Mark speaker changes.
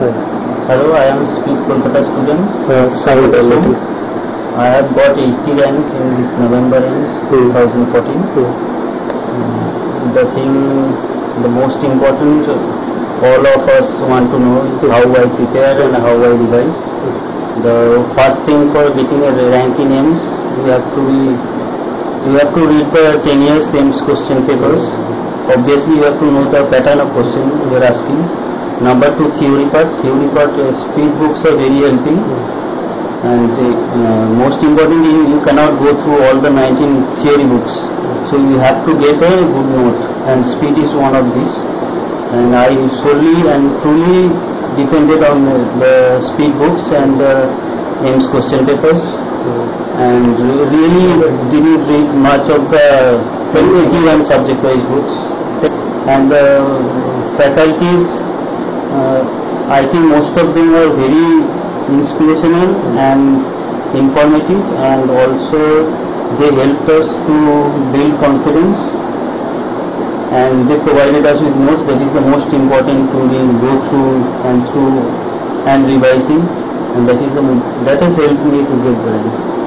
Speaker 1: Hello, I am Speed Kolkata students.
Speaker 2: sound a little.
Speaker 1: I have got 80 ranks in this November ends hmm. 2014. Hmm. Hmm. The thing, the most important, all of us want to know is how I prepare and how I revise. The first thing for getting a rank in AIIMS, you have to be, you have to read the 10 years AIIMS question papers. Obviously, you have to know the pattern of question you are asking. Number two, theory part. Theory part, uh, speed books are very helping. And uh, most important, you, cannot go through all the 19 theory books. So you have to get a good note. And speed is one of these. And I solely and truly depended on uh, the speed books and AIIMS question papers. And really didn't read much of the MCQ and subject-wise books. And the faculties Uh, I think most of them were very inspirational and informative and also they helped us to build confidence and they provided us with notes that is the most important to be go through and through and revising and that is the, that has helped me to get rank.